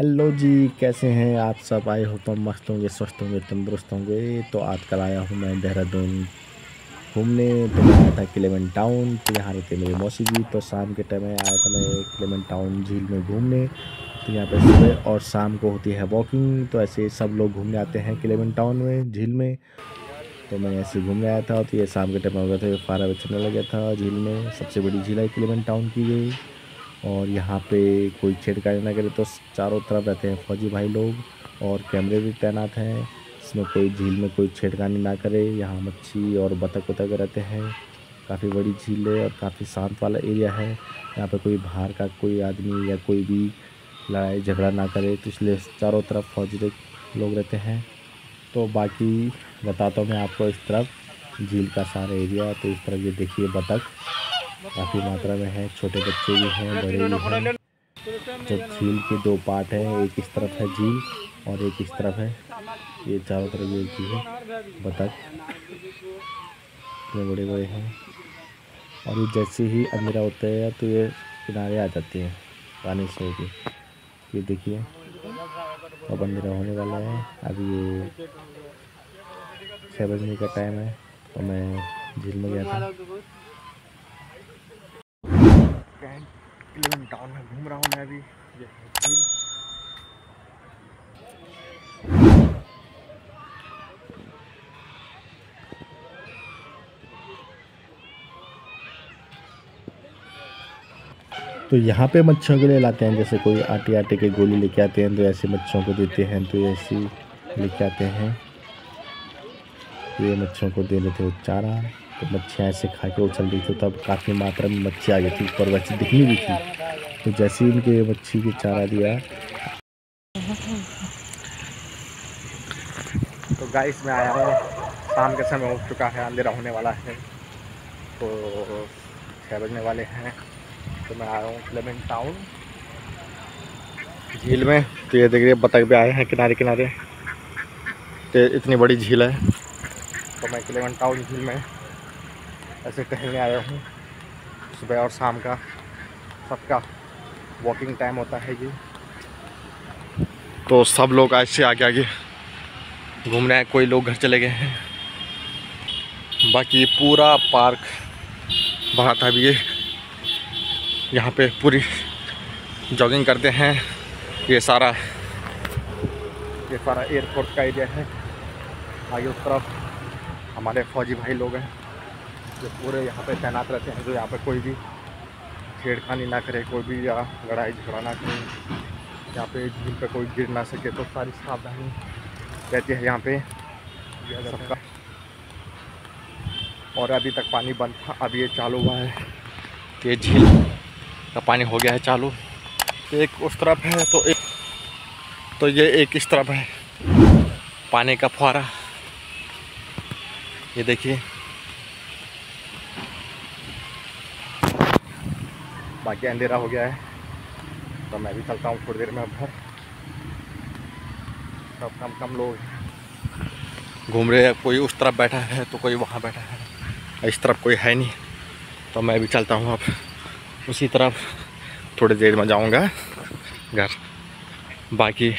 Hello जी, कैसे हैं आप सब? आए हो तो मस्त होंगे, स्वस्थ होंगे, तंदुरुस्त होंगे। तो आज कल आया हूँ मैं देहरादून घूमने। तो मैं आया था क्लेमन टाउन तो यहाँ रहते मेरी मौसी जी। तो शाम के टाइम आया था मैं क्लेमन टाउन झील में घूमने। तो यहाँ पे सुबह और शाम को होती है वॉकिंग तो ऐसे सब लोग घूमने आते हैं क्लेमन टाउन में, झील में। तो मैं ऐसे घूमने आया था। तो ये शाम के टाइम हो गया था, फारा बचने लगा था झील में। सबसे बड़ी झील है क्लेमन टाउन की गई और यहाँ पे कोई छेड़खानी ना करे तो चारों तरफ़ रहते हैं फौजी भाई लोग और कैमरे भी तैनात हैं। इसमें कोई झील में कोई छेड़खानी ना करे। यहाँ मच्छी और बतख उतक रहते हैं। काफ़ी बड़ी झील है और काफ़ी शांत वाला एरिया है। यहाँ पे कोई बाहर का कोई आदमी या कोई भी लड़ाई झगड़ा ना करे तो इसलिए चारों तरफ़ फौजी लोग रहते हैं। तो बाकी बताता हूँ मैं आपको इस तरफ़ झील का सारा एरिया। तो इस तरफ़ ये देखिए बतख। काफ़ी मात्रा में है, छोटे बच्चे भी हैं, बड़े भी हैं। तो झील के दो पार्ट हैं, एक इस तरफ़ है झील और एक इस तरफ़ है, ये चारों तरफ़ ये झील है, बतख। इतने बड़े बड़े हैं। और ये जैसे ही अंधेरा होता है तो ये किनारे आ जाते हैं पानी से होके। ये देखिए, अब अंधेरा होने वाला है। अभी ये छः बजने का टाइम है तो मैं झील में गया था। किलोमीटर टाउन में घूम रहा हूँ मैं अभी। ये झील। तो यहाँ पे मच्छरों के लिए लाते हैं, जैसे कोई आटे आटे के गोली लेके आते हैं तो ऐसे मच्छरों को देते हैं तो ऐसी लेके आते हैं। ये मच्छरों को दे लेते हैं चारा। तो मच्छियाँ ऐसे खा के उछल रही थी, तब काफ़ी मात्रा में मच्छी आ गई थी, ऊपर वैसे दिखनी भी थी। तो जैसे ही इनके मच्छी की चारा दिया। तो गाइस में आया हूँ। शाम के समय हो चुका है, अंधेरा होने वाला है। तो छः बजने वाले हैं। तो मैं आया हूँ क्लेमेंट टाउन झील में। तो ये देख देखिए बतख भी आए हैं किनारे किनारे तो इतनी बड़ी झील है। तो मैं क्लेमेंट टाउन झील में ऐसे टहलने आया हूँ। सुबह और शाम का सबका वॉकिंग टाइम होता है ये। तो सब लोग आज से आगे आगे घूमने आए, कोई लोग घर चले गए हैं। बाकी पूरा पार्क भरा था अभी ये। यहाँ पे पूरी जॉगिंग करते हैं। ये सारा ये सारा एयरपोर्ट का एरिया है। आगे उस तरफ़ हमारे फौजी भाई लोग हैं। जो पूरे यहाँ पे तैनात रहते हैं जो यहाँ पे कोई भी छेड़खानी ना करे कोई भी या लड़ाई झगड़ा ना करे यहाँ पे झील पे कोई गिर ना सके तो सारी सावधानी रहती है यहाँ पे। सबका। और अभी तक पानी बंद था अभी ये चालू हुआ है। ये झील का पानी हो गया है चालू। एक उस तरफ़ है तो एक तो ये एक इस तरफ़ है। पानी का फुहारा। ये देखिए। बाकी अंधेरा हो गया है। तो मैं भी चलता हूँ थोड़ी देर में अब घर सब कम कम लोग घूम रहे हैं। कोई उस तरफ़ बैठा है तो कोई वहाँ बैठा है। इस तरफ़ कोई है नहीं। तो मैं भी चलता हूँ अब। उसी तरफ़ थोड़ी देर में जाऊँगा घर। बाकी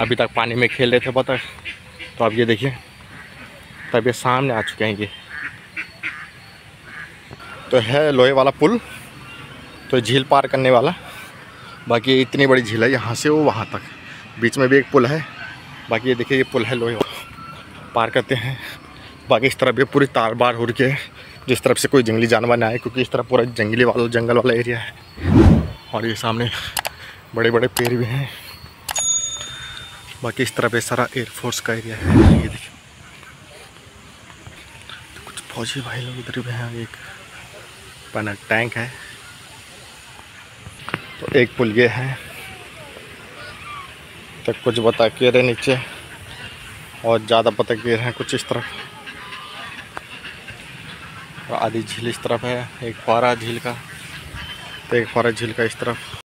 अभी तक पानी में खेल रहे थे बतख तो अब ये देखिए, तब ये सामने आ चुके हैं ये। तो है लोहे वाला पुल। तो झील पार करने वाला। बाकी इतनी बड़ी झील है, यहाँ से वो वहाँ तक। बीच में भी एक पुल है। बाकी ये देखिए, ये पुल है लोहे पार करते हैं। बाकी इस तरफ़ ये पूरी तार बार हो रही है। जिस तरफ़ से कोई जंगली जानवर ना आए, क्योंकि इस तरफ़ पूरा जंगली वाला, जंगल वाला एरिया है। और ये सामने बड़े बड़े पेड़ भी हैं। बाकी इस तरफ़ ये सारा एयरफोर्स का एरिया है। ये देखिए। तो कुछ फौजी भाई लोग इधर भी हैं। एक पना टैंक है। तो एक पुल ये है। तो कुछ बता के रहे नीचे। और ज़्यादा के हैं कुछ इस तरफ़। आधी झील इस तरफ़ है, एक फारा झील का तो एक फारा झील का इस तरफ़।